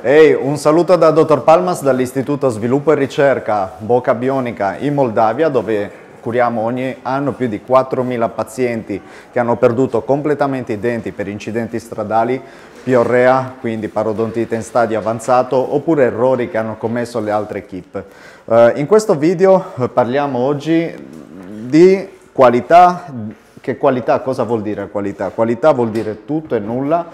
Ehi, un saluto da Dottor Palmas dall'Istituto Sviluppo e Ricerca Bocca Bionica in Moldavia dove curiamo ogni anno più di 4.000 pazienti che hanno perduto completamente i denti per incidenti stradali, piorrea, quindi parodontite in stadio avanzato, oppure errori che hanno commesso le altre equip. Uh, in questo video eh, parliamo oggi di qualità, che qualità, cosa vuol dire qualità? Qualità vuol dire tutto e nulla,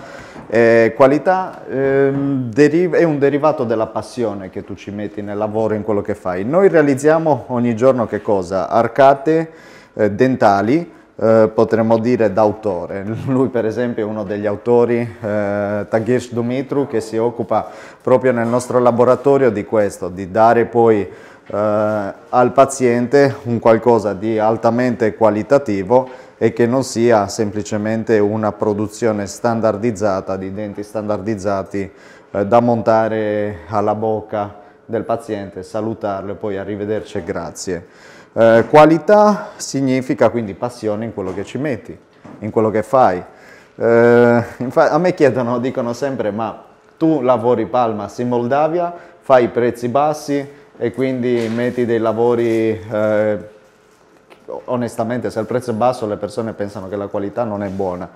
eh, qualità ehm, è un derivato della passione che tu ci metti nel lavoro, in quello che fai. Noi realizziamo ogni giorno che cosa? Arcate eh, dentali, eh, potremmo dire d'autore. Lui per esempio è uno degli autori, eh, Tagirsh Dumitru, che si occupa proprio nel nostro laboratorio di questo, di dare poi eh, al paziente un qualcosa di altamente qualitativo e che non sia semplicemente una produzione standardizzata di denti standardizzati eh, da montare alla bocca del paziente, salutarlo e poi arrivederci e grazie. Eh, qualità significa quindi passione in quello che ci metti, in quello che fai. Eh, a me chiedono, dicono sempre, ma tu lavori Palmas in Moldavia, fai prezzi bassi e quindi metti dei lavori eh, onestamente se il prezzo è basso le persone pensano che la qualità non è buona.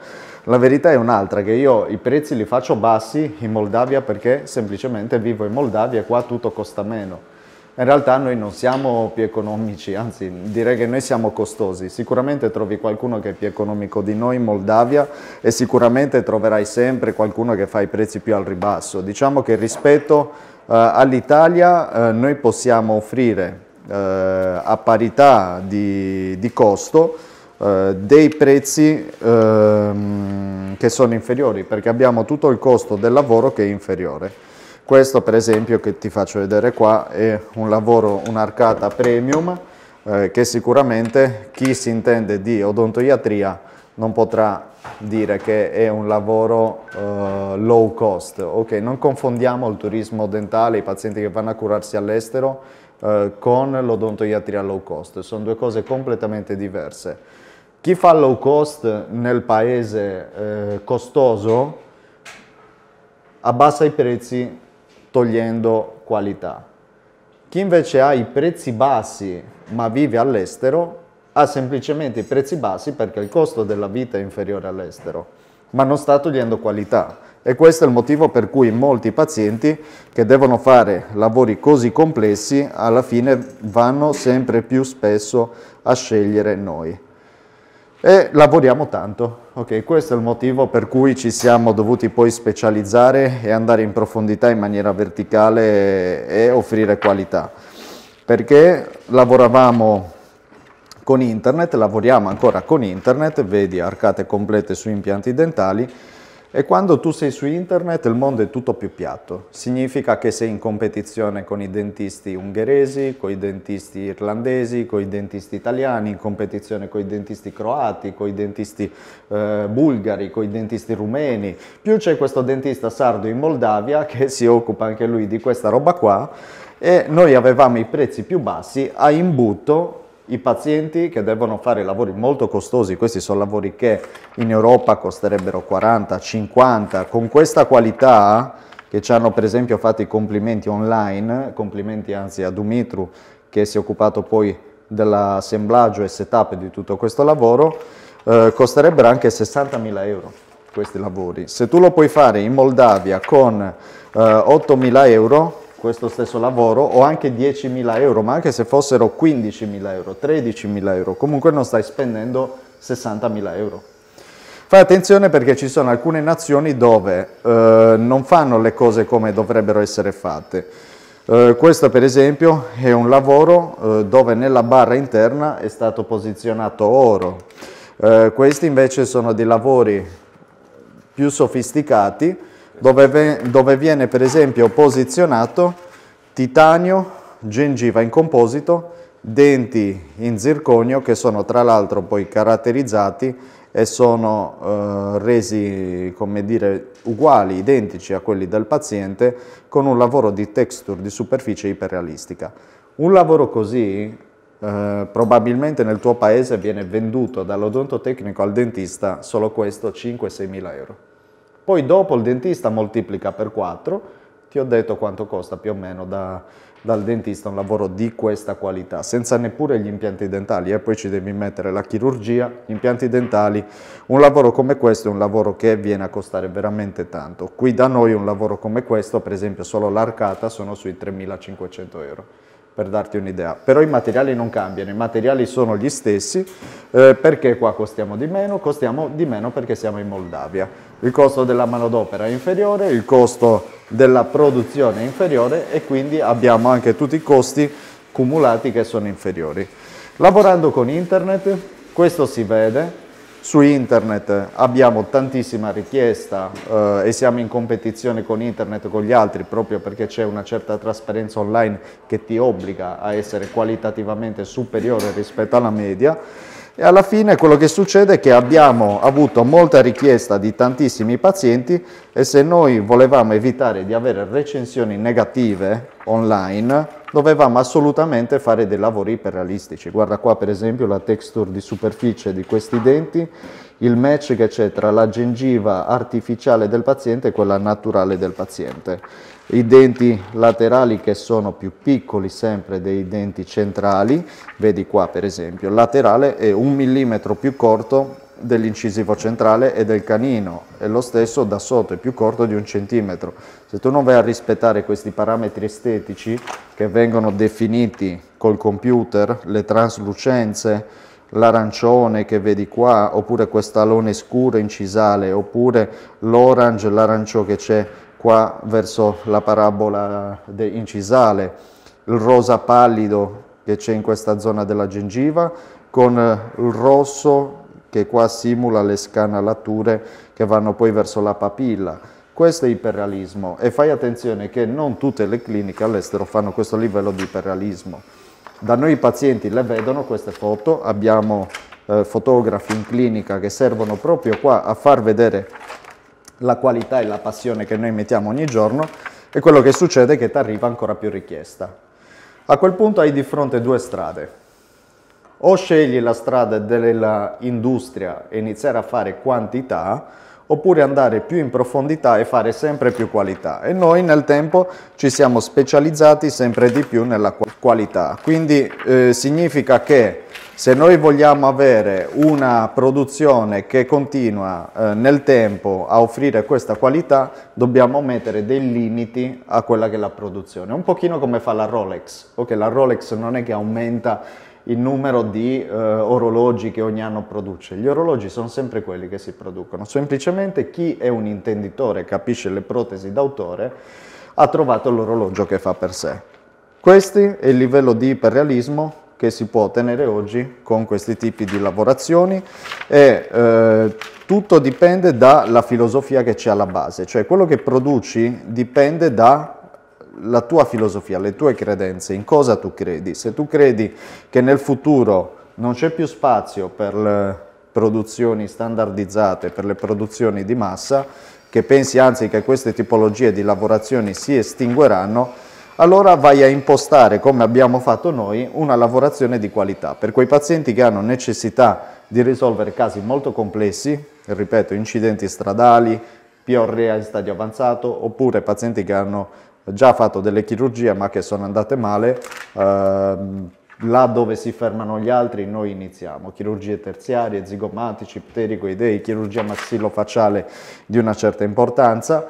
La verità è un'altra, che io i prezzi li faccio bassi in Moldavia perché semplicemente vivo in Moldavia e qua tutto costa meno. In realtà noi non siamo più economici, anzi direi che noi siamo costosi. Sicuramente trovi qualcuno che è più economico di noi in Moldavia e sicuramente troverai sempre qualcuno che fa i prezzi più al ribasso. Diciamo che rispetto uh, all'Italia uh, noi possiamo offrire eh, a parità di, di costo eh, dei prezzi ehm, che sono inferiori perché abbiamo tutto il costo del lavoro che è inferiore. Questo per esempio che ti faccio vedere qua è un lavoro, un'arcata premium eh, che sicuramente chi si intende di odontoiatria non potrà dire che è un lavoro uh, low cost. Ok, non confondiamo il turismo dentale, i pazienti che vanno a curarsi all'estero uh, con l'odontoiatria low cost, sono due cose completamente diverse. Chi fa low cost nel paese eh, costoso abbassa i prezzi togliendo qualità. Chi invece ha i prezzi bassi ma vive all'estero ha semplicemente i prezzi bassi perché il costo della vita è inferiore all'estero, ma non sta togliendo qualità. E questo è il motivo per cui molti pazienti che devono fare lavori così complessi alla fine vanno sempre più spesso a scegliere noi. E lavoriamo tanto, ok? Questo è il motivo per cui ci siamo dovuti poi specializzare e andare in profondità in maniera verticale e offrire qualità. Perché lavoravamo con internet, lavoriamo ancora con internet, vedi arcate complete su impianti dentali e quando tu sei su internet il mondo è tutto più piatto, significa che sei in competizione con i dentisti ungheresi, con i dentisti irlandesi, con i dentisti italiani, in competizione con i dentisti croati, con i dentisti eh, bulgari, con i dentisti rumeni, più c'è questo dentista sardo in Moldavia che si occupa anche lui di questa roba qua e noi avevamo i prezzi più bassi a imbuto i pazienti che devono fare lavori molto costosi, questi sono lavori che in Europa costerebbero 40, 50, con questa qualità che ci hanno per esempio fatto i complimenti online, complimenti anzi a Dumitru che si è occupato poi dell'assemblaggio e setup di tutto questo lavoro, eh, costerebbero anche 60.000 euro questi lavori. Se tu lo puoi fare in Moldavia con eh, 8.000 euro, questo stesso lavoro o anche 10.000 euro, ma anche se fossero 15.000 euro, 13.000 euro, comunque non stai spendendo 60.000 euro. Fai attenzione perché ci sono alcune nazioni dove eh, non fanno le cose come dovrebbero essere fatte. Eh, questo per esempio è un lavoro eh, dove nella barra interna è stato posizionato oro. Eh, questi invece sono dei lavori più sofisticati dove, dove viene per esempio posizionato titanio, gengiva in composito, denti in zirconio che sono tra l'altro poi caratterizzati e sono eh, resi come dire uguali, identici a quelli del paziente con un lavoro di texture, di superficie iperrealistica. Un lavoro così eh, probabilmente nel tuo paese viene venduto dall'odontotecnico al dentista solo questo 5-6 mila euro. Poi dopo il dentista moltiplica per 4, Ti ho detto quanto costa più o meno da, dal dentista un lavoro di questa qualità, senza neppure gli impianti dentali e poi ci devi mettere la chirurgia, gli impianti dentali, un lavoro come questo è un lavoro che viene a costare veramente tanto. Qui da noi un lavoro come questo, per esempio solo l'arcata, sono sui 3.500 euro per darti un'idea. Però i materiali non cambiano, i materiali sono gli stessi, eh, perché qua costiamo di meno? Costiamo di meno perché siamo in Moldavia. Il costo della manodopera è inferiore, il costo della produzione è inferiore e quindi abbiamo anche tutti i costi cumulati che sono inferiori. Lavorando con internet, questo si vede, su internet abbiamo tantissima richiesta eh, e siamo in competizione con internet con gli altri proprio perché c'è una certa trasparenza online che ti obbliga a essere qualitativamente superiore rispetto alla media e alla fine quello che succede è che abbiamo avuto molta richiesta di tantissimi pazienti e se noi volevamo evitare di avere recensioni negative online dovevamo assolutamente fare dei lavori iperrealistici. Guarda qua per esempio la texture di superficie di questi denti, il match che c'è tra la gengiva artificiale del paziente e quella naturale del paziente. I denti laterali che sono più piccoli sempre dei denti centrali, vedi qua per esempio, il laterale è un millimetro più corto dell'incisivo centrale e del canino e lo stesso da sotto è più corto di un centimetro. Se tu non vai a rispettare questi parametri estetici che vengono definiti col computer, le traslucenze, l'arancione che vedi qua, oppure quest'alone scuro incisale, oppure l'orange, l'arancio che c'è qua verso la parabola incisale, il rosa pallido che c'è in questa zona della gengiva, con il rosso che qua simula le scanalature che vanno poi verso la papilla. Questo è iperrealismo e fai attenzione che non tutte le cliniche all'estero fanno questo livello di iperrealismo. Da noi i pazienti le vedono queste foto, abbiamo eh, fotografi in clinica che servono proprio qua a far vedere la qualità e la passione che noi mettiamo ogni giorno e quello che succede è che ti arriva ancora più richiesta. A quel punto hai di fronte due strade o scegli la strada dell'industria e iniziare a fare quantità, oppure andare più in profondità e fare sempre più qualità. E noi nel tempo ci siamo specializzati sempre di più nella qualità. Quindi eh, significa che se noi vogliamo avere una produzione che continua eh, nel tempo a offrire questa qualità, dobbiamo mettere dei limiti a quella che è la produzione. Un pochino come fa la Rolex. Ok, la Rolex non è che aumenta il numero di eh, orologi che ogni anno produce. Gli orologi sono sempre quelli che si producono, semplicemente chi è un intenditore, capisce le protesi d'autore, ha trovato l'orologio che fa per sé. Questo è il livello di iperrealismo che si può ottenere oggi con questi tipi di lavorazioni e eh, tutto dipende dalla filosofia che c'è alla base, cioè quello che produci dipende da la tua filosofia, le tue credenze, in cosa tu credi. Se tu credi che nel futuro non c'è più spazio per le produzioni standardizzate, per le produzioni di massa, che pensi anzi che queste tipologie di lavorazioni si estingueranno, allora vai a impostare, come abbiamo fatto noi, una lavorazione di qualità. Per quei pazienti che hanno necessità di risolvere casi molto complessi, ripeto, incidenti stradali, piorrea in stadio avanzato, oppure pazienti che hanno già fatto delle chirurgie ma che sono andate male, ehm, là dove si fermano gli altri noi iniziamo, chirurgie terziarie, zigomatici, ptericoidei, chirurgia maxillofacciale di una certa importanza,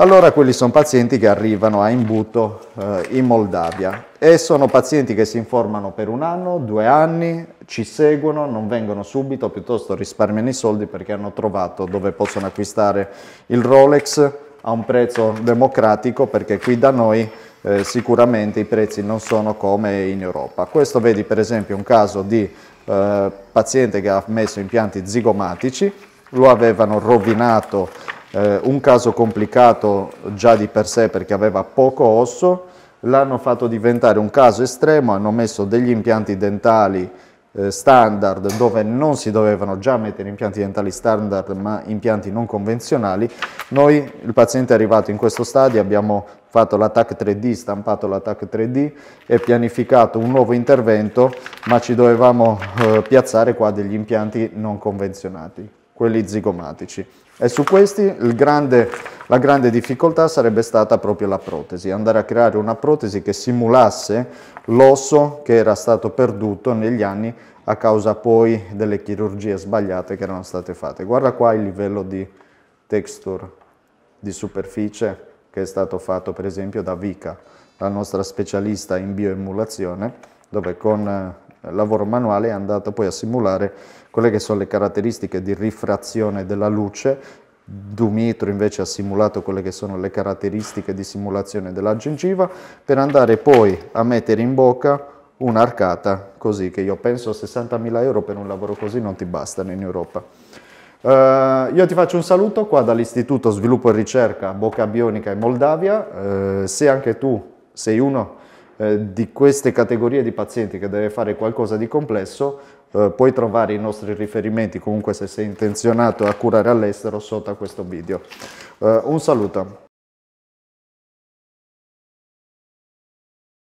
allora quelli sono pazienti che arrivano a imbuto eh, in Moldavia. E sono pazienti che si informano per un anno, due anni, ci seguono, non vengono subito, piuttosto risparmiano i soldi perché hanno trovato dove possono acquistare il Rolex, a un prezzo democratico perché qui da noi eh, sicuramente i prezzi non sono come in Europa. Questo vedi per esempio un caso di eh, paziente che ha messo impianti zigomatici, lo avevano rovinato, eh, un caso complicato già di per sé perché aveva poco osso, l'hanno fatto diventare un caso estremo, hanno messo degli impianti dentali standard dove non si dovevano già mettere impianti dentali standard ma impianti non convenzionali, noi il paziente è arrivato in questo stadio, abbiamo fatto l'attack 3D, stampato l'attack 3D e pianificato un nuovo intervento ma ci dovevamo eh, piazzare qua degli impianti non convenzionati, quelli zigomatici. E su questi grande, la grande difficoltà sarebbe stata proprio la protesi, andare a creare una protesi che simulasse l'osso che era stato perduto negli anni a causa poi delle chirurgie sbagliate che erano state fatte. Guarda qua il livello di texture, di superficie che è stato fatto per esempio da Vika, la nostra specialista in bioemulazione, dove con eh, lavoro manuale è andato poi a simulare quelle che sono le caratteristiche di rifrazione della luce, Dumitro invece ha simulato quelle che sono le caratteristiche di simulazione della gengiva per andare poi a mettere in bocca un'arcata così che io penso 60.000 euro per un lavoro così non ti bastano in Europa. Uh, io ti faccio un saluto qua dall'Istituto Sviluppo e Ricerca Bocca Bionica in Moldavia. Uh, se anche tu sei uno uh, di queste categorie di pazienti che deve fare qualcosa di complesso, puoi trovare i nostri riferimenti comunque se sei intenzionato a curare all'estero sotto a questo video. un saluto.